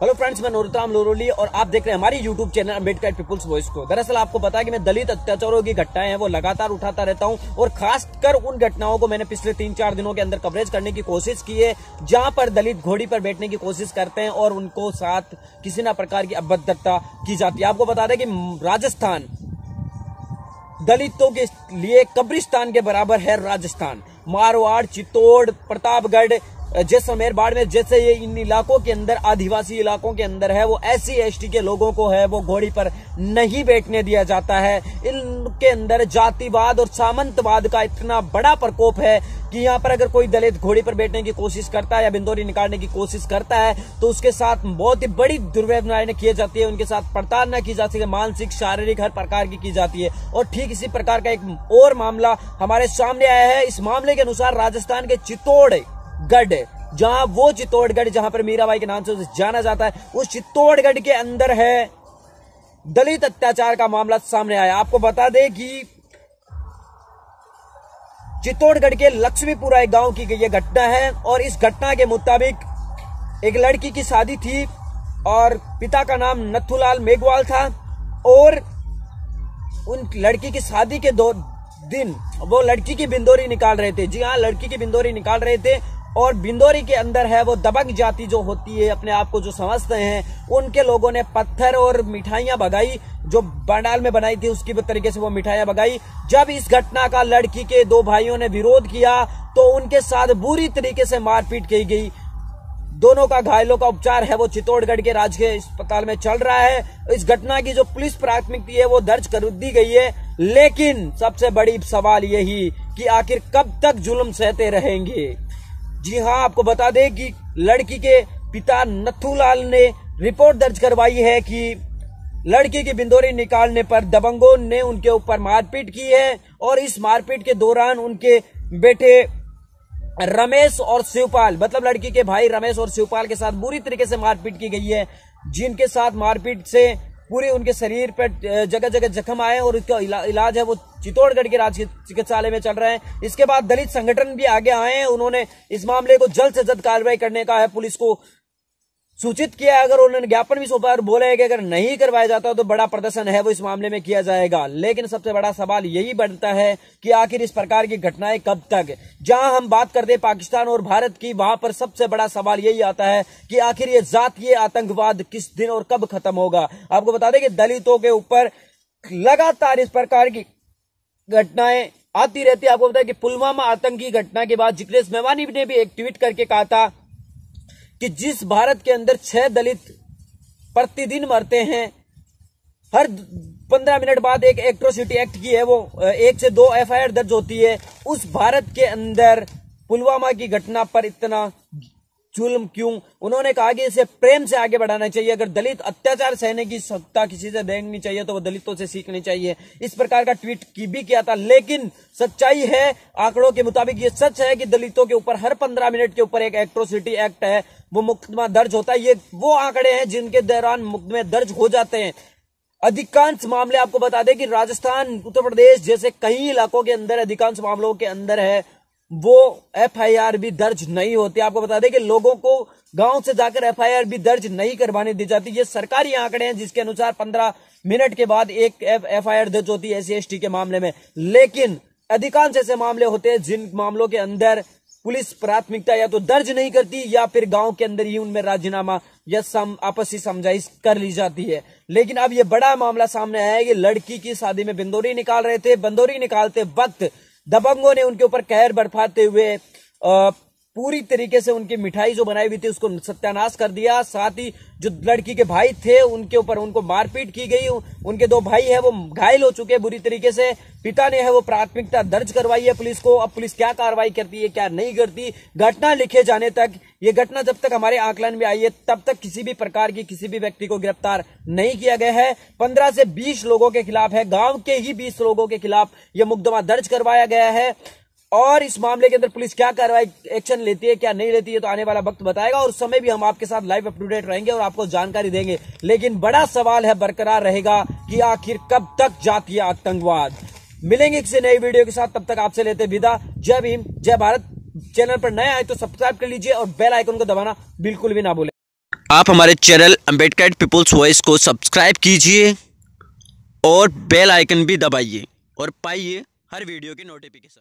Hello friends मैं नूरताम लोरोली और आप देख रहे हैं हमारी YouTube channel Ambedkar people's voice को। दरअसल आपको पता है कि मैं दलित अत्याचारों की घटनाएँ हैं, वो लगातार उठाता रहता हूँ और खासकर उन घटनाओं को मैंने पिछले तीन चार दिनों के अंदर कवरेज करने की कोशिश की है, जहाँ पर दलित घोड़ी पर बैठने की कोशिश करते हैं और उनको साथ किसी न प्रकार की अभद्रता की जाती है। आपको बता दें कि राजस्थान दलितों के लिए कब्रिस्तान के बराबर है राजस्थान। मारवाड़, चित्तौड़, प्रतापगढ़ जैसलमेर बाड़मेर जैसे ये इन इलाकों के अंदर, आदिवासी इलाकों के अंदर है, वो एस सी के लोगों को है, वो घोड़ी पर नहीं बैठने दिया जाता है। इनके अंदर जातिवाद और सामंतवाद का इतना बड़ा प्रकोप है कि यहाँ पर अगर कोई दलित घोड़ी पर बैठने की कोशिश करता है या बिंदोरी निकालने की कोशिश करता है तो उसके साथ बहुत ही बड़ी दुर्व्यवहारें की जाती है, उनके साथ प्रताड़ना की जाती है मानसिक, शारीरिक, हर प्रकार की की जाती है। और ठीक इसी प्रकार का एक और मामला हमारे सामने आया है। इस मामले के अनुसार राजस्थान के चित्तौड़ गढ़ जहाँ वो चित्तौड़गढ़, जहाँ पर मीराबाई के नाम से जाना जाता है, उस चित्तौड़गढ़ के अंदर है। दलित अत्याचार का मामला सामने आया। आपको बता दें कि चित्तौड़गढ़ के लक्ष्मीपुरा एक गाँव की गई घटना है, और इस घटना के मुताबिक एक लड़की की शादी थी, और पिता का नाम नथुलाल मेघवाल था, और उन लड़की की शादी के दो दिन वो लड़की की बिंदोरी निकाल रहे थे। जी हाँ लड़की की बिंदोरी निकाल रहे थे और बिंदोरी के अंदर है, वो दबंग जाति जो होती है, अपने आप को जो समझते हैं, उनके लोगों ने पत्थर और मिठाइयाँ भगाई, जो बंडाल में बनाई थी, उसकी तरीके से वो मिठाइयाँ भगाई। जब इस घटना का लड़की के दो भाइयों ने विरोध किया तो उनके साथ बुरी तरीके से मारपीट की गई। दोनों का घायलों का उपचार है, वो चित्तौड़गढ़ के राजकीय अस्पताल में चल रहा है। इस घटना की जो पुलिस प्राथमिकता है वो दर्ज कर दी गई है। लेकिन सबसे बड़ी सवाल यही कि आखिर कब तक जुल्म सहते रहेंगे? जी हाँ आपको बता दें कि लड़की के पिता नथुलाल ने रिपोर्ट दर्ज करवाई है कि लड़की की बिंदोरी निकालने पर दबंगों ने उनके ऊपर मारपीट की है और इस मारपीट के दौरान उनके बेटे रमेश और शिवपाल मतलब लड़की के भाई रमेश और शिवपाल के साथ बुरी तरीके से मारपीट की गई है। जिनके साथ मारपीट से पूरे उनके शरीर पर जगह जगह जख्म आए और उसका इलाज है, वो चित्तौड़गढ़ के राज्य चिकित्सालय में चल रहे हैं। इसके बाद दलित संगठन भी आगे आए हैं। उन्होंने इस मामले को जल्द से जल्द कार्रवाई करने का है। पुलिस को सूचित किया है, अगर उन्होंने ज्ञापन भी सौंपा और बोले कि अगर नहीं करवाया जाता तो बड़ा प्रदर्शन है, वो इस मामले में किया जाएगा। लेकिन सबसे बड़ा सवाल यही बनता है कि आखिर इस प्रकार की घटनाएँ कब तक? जहाँ हम बात करते हैं पाकिस्तान और भारत की, वहाँ पर सबसे बड़ा सवाल यही आता है कि आखिर ये जातीय आतंकवाद किस दिन और कब खत्म होगा? आपको बता दें कि दलितों के ऊपर लगातार इस प्रकार की घटनाएँ आती रहती है। आपको बताया कि पुलवामा आतंकी घटना के बाद जिग्नेश मेवानी ने भी एक ट्वीट करके कहा था कि जिस भारत के अंदर छह दलित प्रतिदिन मरते हैं, हर पंद्रह मिनट बाद एक एक्ट्रोसिटी एक्ट की है वो, एक से दो एफआईआर दर्ज होती है, उस भारत के अंदर पुलवामा की घटना पर इतना जुल्म क्यों? उन्होंने कहा कि इसे प्रेम से आगे बढ़ाना चाहिए। अगर दलित अत्याचार सहने की सत्ता किसी से देखनी चाहिए तो वो दलितों से सीखनी चाहिए। इस प्रकार का ट्वीट की भी किया था, लेकिन सच्चाई है, आंकड़ों के मुताबिक ये सच है कि दलितों के ऊपर हर पंद्रह मिनट के ऊपर एक एक्ट्रोसिटी एक्ट है वो मुकदमा दर्ज होता है। ये वो आंकड़े हैं जिनके दौरान मुकदमे दर्ज हो जाते हैं। अधिकांश मामले आपको बता दें कि राजस्थान, उत्तर प्रदेश जैसे कई इलाकों के अंदर अधिकांश मामलों के अंदर है। वो एफआईआर भी दर्ज नहीं होती। आपको बता दें कि लोगों को गाँव से जाकर एफआईआर भी दर्ज नहीं करवाने दी जाती। ये सरकारी आंकड़े हैं जिसके अनुसार पंद्रह मिनट के बाद एक एफआईआर दर्ज होती है एस के मामले में। लेकिन अधिकांश ऐसे मामले होते हैं जिन मामलों के अंदर पुलिस प्राथमिकता या तो दर्ज नहीं करती या फिर गाँव के अंदर ही उनमें राजीनामा या सम, आपसी समझाइश कर ली जाती है। लेकिन अब ये बड़ा मामला सामने आया कि लड़की की शादी में बिंदोरी निकाल रहे थे। बंदोरी निकालते वक्त दबंगों ने उनके ऊपर कहर बरफाते हुए पूरी तरीके से उनकी मिठाई जो बनाई हुई थी उसको सत्यानाश कर दिया। साथ ही जो लड़की के भाई थे, उनके ऊपर उनको मारपीट की गई। उनके दो भाई है, वो घायल हो चुके हैं बुरी तरीके से। पिता ने है वो प्राथमिकता दर्ज करवाई है पुलिस को। अब पुलिस क्या कार्रवाई करती है, क्या नहीं करती? घटना लिखे जाने तक, ये घटना जब तक हमारे आकलन में आई है, तब तक किसी भी प्रकार की किसी भी व्यक्ति को गिरफ़्तार नहीं किया गया है। पंद्रह से बीस लोगों के खिलाफ है, गाँव के ही बीस लोगों के खिलाफ यह मुकदमा दर्ज करवाया गया है। और इस मामले के अंदर पुलिस क्या कार्रवाई एक्शन लेती है, क्या नहीं लेती है तो आने वाला वक्त बताएगा और समय भी हम आपके साथ लाइव अप टू डेट रहेंगे और आपको जानकारी देंगे। लेकिन बड़ा सवाल है, बरकरार रहेगा कि आखिर कब तक जाती है आतंकवाद। मिलेंगे किसी नई वीडियो के साथ, तब तक आपसे लेते विदा। जय भीम, जय भारत। चैनल पर नए आए तो सब्सक्राइब कर लीजिए और बेल आइकन को दबाना बिल्कुल भी ना भूलें। आप हमारे चैनल अंबेडकर पीपुल्स वॉइस को सब्सक्राइब कीजिए और बेल आइकन भी दबाइए और पाइए हर वीडियो की नोटिफिकेशन